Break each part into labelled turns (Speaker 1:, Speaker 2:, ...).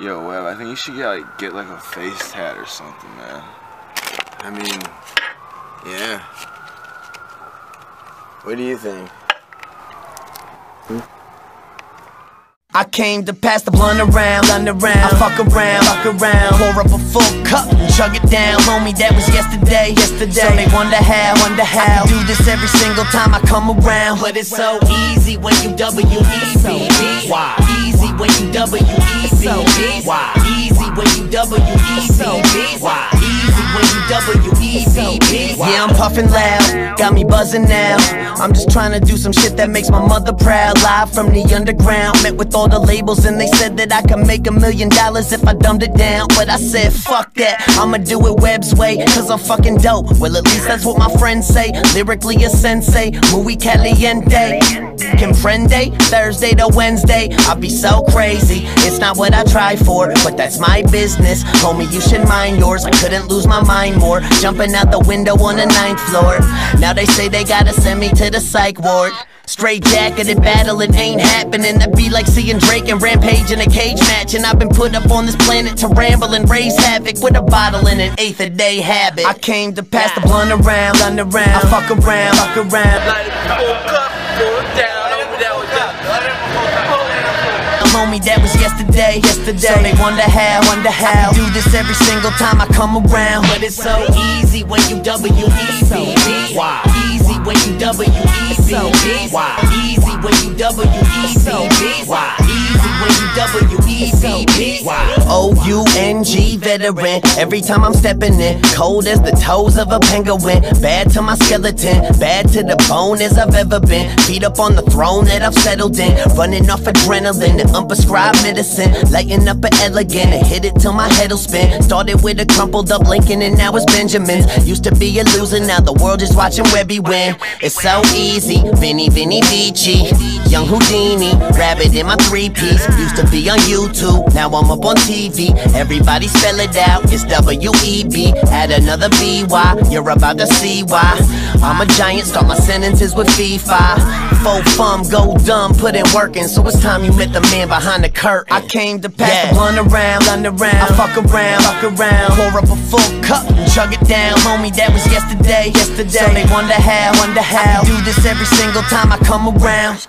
Speaker 1: Yo, Web, I think you should get like get like a face tat or something, man.
Speaker 2: I mean, yeah. What do you think? Hmm?
Speaker 3: I came to pass the blunt around, blunt around. I fuck around, fuck around. Pour up a full cup and chug it down, homie. That was yesterday, yesterday. So they wonder how, wonder how. I do this every single time I come around, but it's so easy when you W E B. Why? Easy when you W E B. Why? Easy when you W E B. Why? Yeah, I'm puffing loud, got me buzzing now. I'm just trying to do some shit that makes my mother proud. Live from the underground, met with all the labels and they said that I could make a million dollars if I dumbed it down. But I said, fuck that, I'ma do it Web's way, cause I'm fucking dope. Well, at least that's what my friends say. Lyrically a sensei, muy caliente. Comprende? Thursday to Wednesday, I'll be so crazy. It's not what I try for, but that's my business. Homie, you should mind yours. I couldn't lose my mind more. Jumping out the window on the ninth floor. Now they say they gotta send me to the psych ward. Straight jacketed battle, it ain't happening. That'd be like seeing Drake and Rampage in a cage match. And I've been put up on this planet to ramble and raise havoc with a bottle and an eighth a day habit. I came to pass the blunt around, blunt around. I fuck around, fuck around.
Speaker 4: Homie, that was
Speaker 3: yesterday, yesterday. So they wonder how, wonder how. I do this every single time I come around, but it's so easy when you W E B B. Why? Easy when you W E B B. Why? Easy when you W E B B. Why? Easy when you W E B B. Why? O U N G veteran. Every time I'm stepping in, cold as the toes of a penguin. Bad to my skeleton, bad to the bone as I've ever been. Feet up on the throne that I've settled in, running off adrenaline and unprescribed medicine. Lighting up an elegant and hit it till my head'll spin. Started with a crumpled up Lincoln and now it's Benjamin's. Used to be a loser, now the world is watching Webby win. It's so easy, veni vidi vici, Young Houdini, rabbit in my three piece. Used to be on YouTube, now I'm up on TV. Everybody spell it out, it's W E B. Add another B Y, you're about to see why. I'm a giant, start my sentences with FIFA. Faux fum, go dumb, put in working, so it's time you met the man behind the curtain. I came to pass the blunt around, blunt around. I fuck around, fuck around. Pour up a full cup and chug it down, homie. That was yesterday, yesterday. So they wonder how, wonder how. I do this every single time I come around.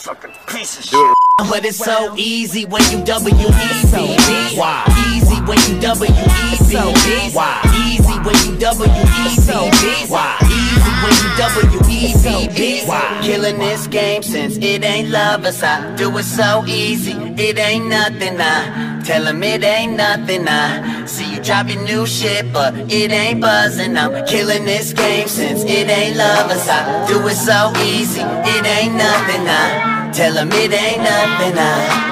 Speaker 4: Fucking piece of shit.
Speaker 3: But it's so easy when you W E B B. Why? Easy when you W E B B. Why? Easy when you W E B B. Why? Easy when you W E B B. Why? Killing this game since it ain't lovers. I do it so easy, it ain't nothing. I tell 'em it ain't nothing. I see you dropping new shit, but it ain't buzzing. I'm killing this game since it ain't lovers. I do it so easy, it ain't nothing. I tell 'em it ain't nothing. I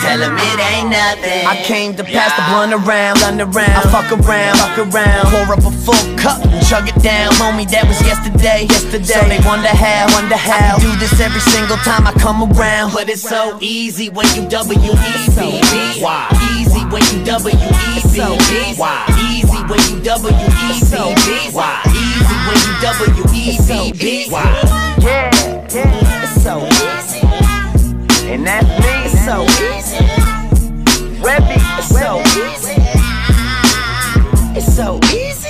Speaker 3: Tell him it ain't nothing. I came to pass the blunt around, blunt around. I fuck around, fuck around. Pour up a full cup and chug it down, homie. That was yesterday, yesterday. So they wonder how, wonder how. I do this every single time I come around, but it's so easy when you W E B B. Why? Easy when you W E B B. Why? Easy when easy.